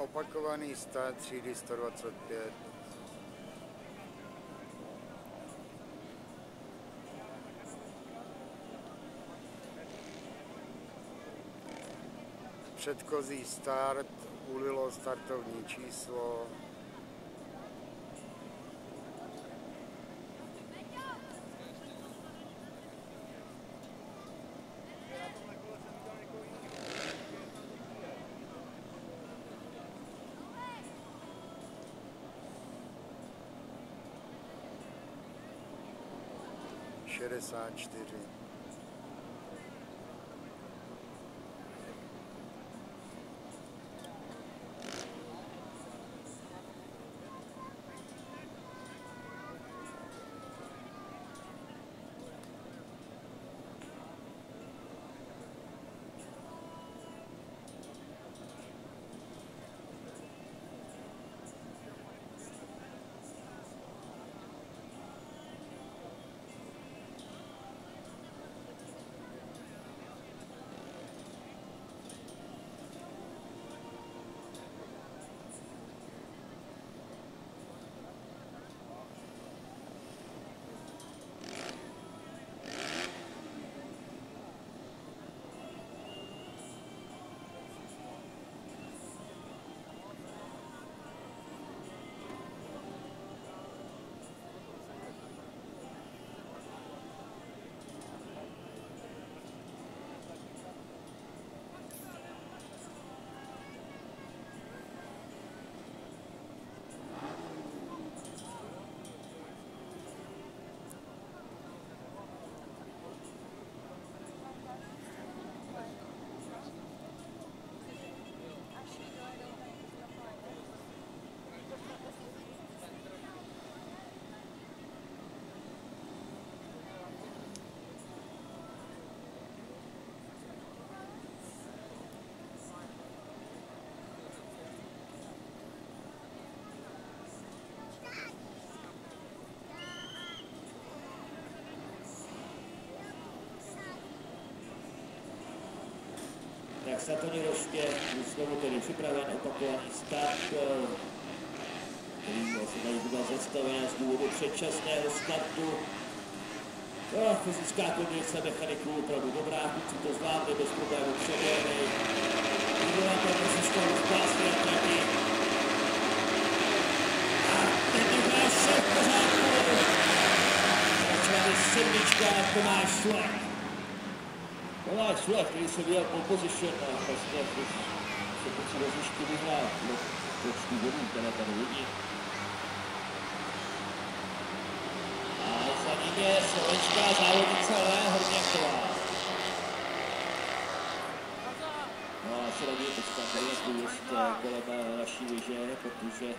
Opakovaný start třídy 125. Předchozí start ulilo startovní číslo interessante de Tak Satoní Roště, znovu tedy připraven opakovaný start, eh, který se tady byla zastaven z důvodu předčasného startu. No, fyzická kondice mechaniků opravdu dobrá, kluci to zvládli bez problémů. Nikdo nám tam nezískal rozpásky a taky. A teď je vše v pořádku. Začali sedmička Tomáš Šlek. Tomáš Šlek, který se vyjel po position a vlastně když se musí rozlišky vyhrál počtu bodů, které tady vidí. A za ním je slovenská závodnice Lea Horňáková. No a se radí teďka nejezdu jest kolem naší lyže, protože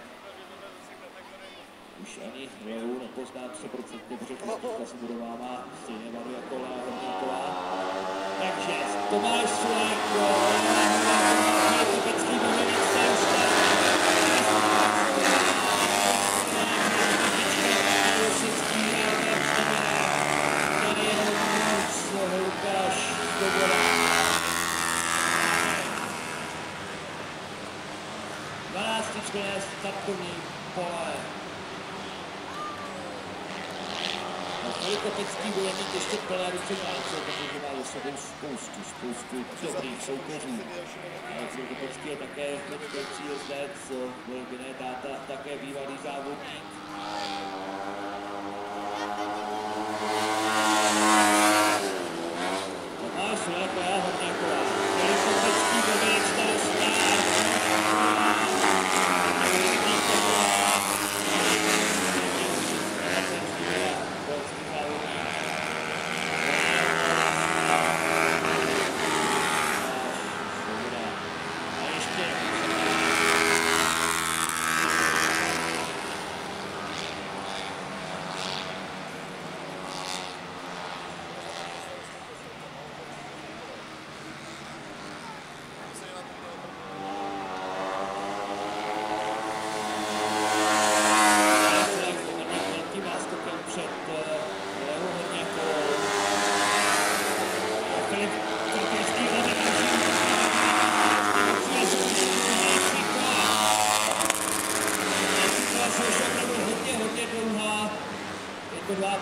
už ani Leu nepozná 100% protože Kristýnka Sibudová má stejné barvy jako. Takže Tomáš Sulek, typický bohemic Lukáš Svoboda. 12. startovní pole. Velikopecký bude mít ještě plné ruce válce, protože má za sebou spoustu, spoustu dobrých soupeřů. Velikopecký je také vedoucí jezdec, Volbiné táta, také bývalý závodník. Tomáš Sulek a Horňáková. Velikopecký bobec na start.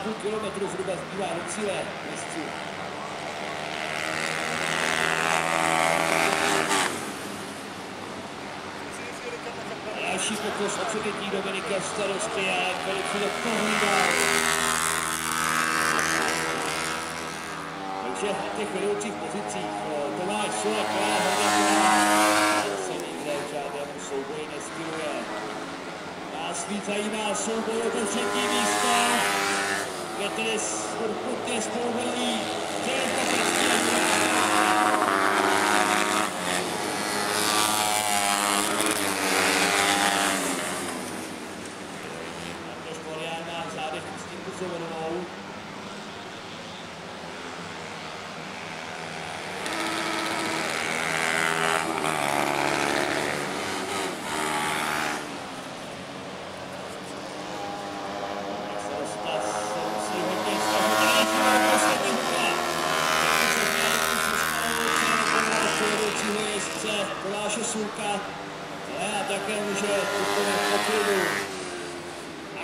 2,5 kilometru zhruba zbývá do cíle jezdců. Další pokus o předjetí Dominika Starosty a velice to pohlídá. Takže na těch vedoucích pozicích eh, Tomáš Sulek, hodně se nikde v žádnému souboji neskyluje. Nás víc zajímá souboj o to třetí místo, Tiga tiga berputih sepuluh beli. Tiga tiga. Vedoucího jezdce Koláše Sulka, a také může tuto poklidu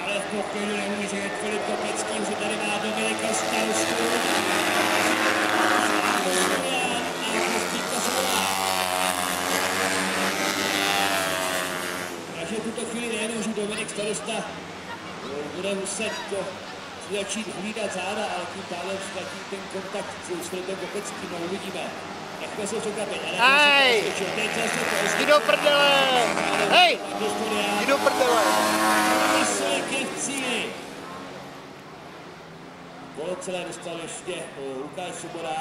ale v pokoju nemůže jet Filip Kopecký, že tady má Dominika. A Solová. Takže tuto chvíli nejenom, že Dominik Starosta bude muset to začít hlídat záda, ale tím pádem ztratí ten kontakt s Filipem Kopeckým, no uvidíme. Hej! Jdi do prdele! Hej! Jdi do prdele! Celé dostal ještě Lukáš Svoboda.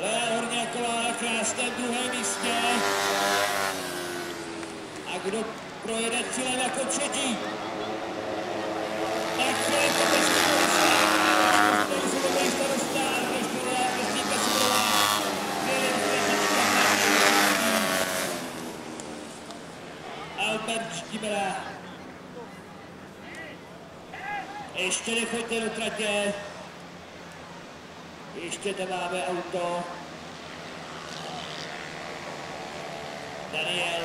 Lea Horňáková na krásném druhém místě. A kdo projede cílem jako třetí? Tak Filip Kopecký Filip Svoboda starosta, Anders Florian, Kristýnka Svoboda. Filip Kopecký. Albert Štibera. Ještě nechoďte do tratě. Ještě tam máme auto. Daniel